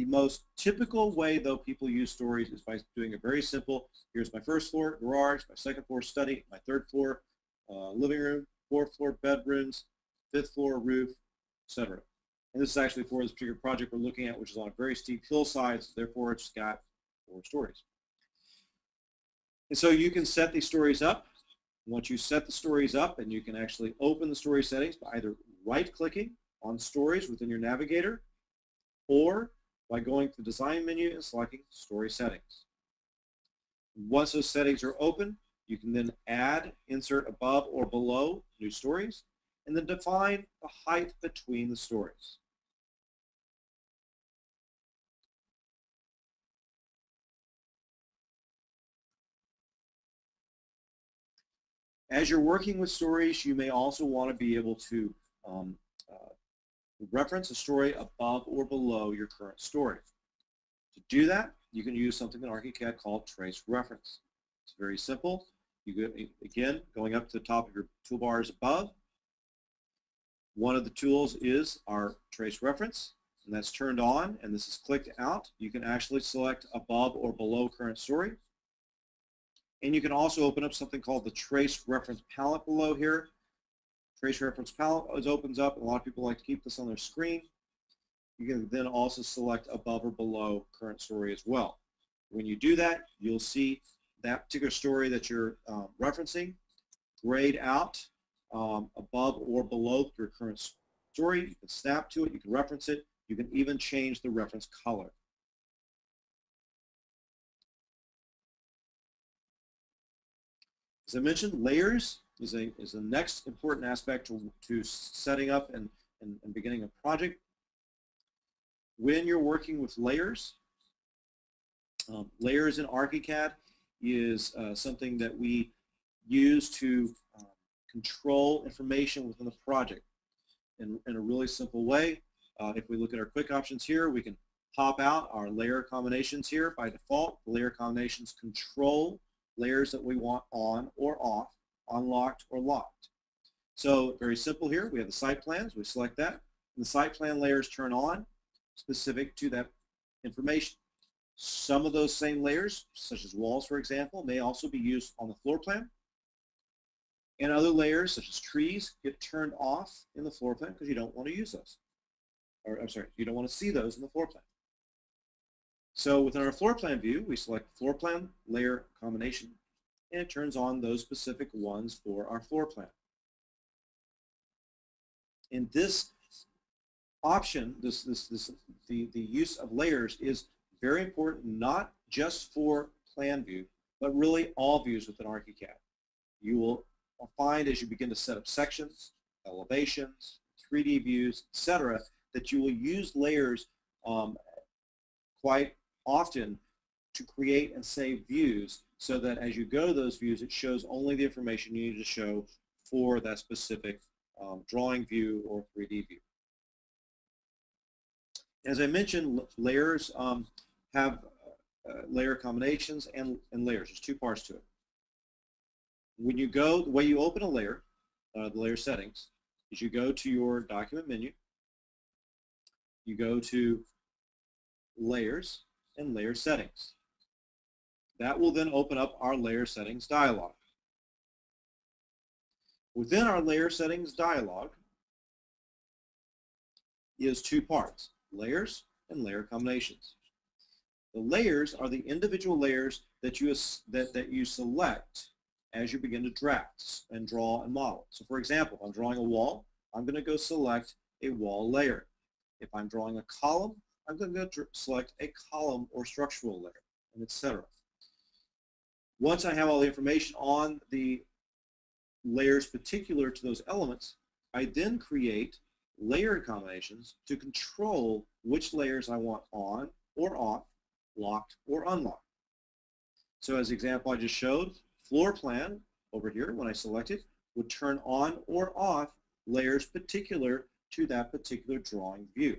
The most typical way, though, people use stories is by doing a very simple, here's my first floor, garage, my second floor, study, my third floor, uh, living room, fourth floor, bedrooms, fifth floor, roof, etc. And this is actually for this particular project we're looking at, which is on a very steep hillside, so therefore it's got four stories. And so you can set these stories up. Once you set the stories up, and you can actually open the story settings by either right-clicking on stories within your navigator or by going to the design menu and selecting story settings. Once those settings are open, you can then add, insert above or below new stories, and then define the height between the stories. As you're working with stories, you may also want to be able to um, uh, reference a story above or below your current story. To do that, you can use something in ArchiCAD called trace reference. It's very simple. You go, again, going up to the top of your toolbars above. One of the tools is our trace reference, and that's turned on, and this is clicked out. You can actually select above or below current story. And you can also open up something called the trace reference palette below here. Trace reference palette opens up. A lot of people like to keep this on their screen. You can then also select above or below current story as well. When you do that, you'll see that particular story that you're um, referencing grayed out um, above or below your current story. You can snap to it. You can reference it. You can even change the reference color. As I mentioned, layers is a is the next important aspect to, to setting up and, and, and beginning a project. When you're working with layers, um, layers in ArchiCAD is uh, something that we use to uh, control information within the project in, in a really simple way. Uh, if we look at our quick options here, we can pop out our layer combinations here. By default, the layer combinations control layers that we want on or off, unlocked or locked. So very simple here. We have the site plans. We select that. And the site plan layers turn on specific to that information. Some of those same layers, such as walls, for example, may also be used on the floor plan. And other layers, such as trees, get turned off in the floor plan because you don't want to use those. Or, I'm sorry, you don't want to see those in the floor plan. So within our floor plan view, we select floor plan layer combination, and it turns on those specific ones for our floor plan. In this option, this, this, this, the, the use of layers is very important, not just for plan view, but really all views within ArchiCAD. You will find as you begin to set up sections, elevations, 3D views, etc., that you will use layers um, quite often to create and save views so that as you go to those views, it shows only the information you need to show for that specific um, drawing view or 3D view. As I mentioned, layers um, have uh, layer combinations and, and layers. There's two parts to it. When you go, the way you open a layer, uh, the layer settings, is you go to your document menu, you go to layers, and layer settings. That will then open up our layer settings dialog. Within our layer settings dialog is two parts, layers and layer combinations. The layers are the individual layers that you, that, that you select as you begin to draft and draw and model. So for example, if I'm drawing a wall, I'm going to go select a wall layer. If I'm drawing a column, I'm going to select a column or structural layer, and etc. Once I have all the information on the layers particular to those elements, I then create layer combinations to control which layers I want on or off, locked or unlocked. So as example I just showed, floor plan over here, when I select it, would turn on or off layers particular to that particular drawing view.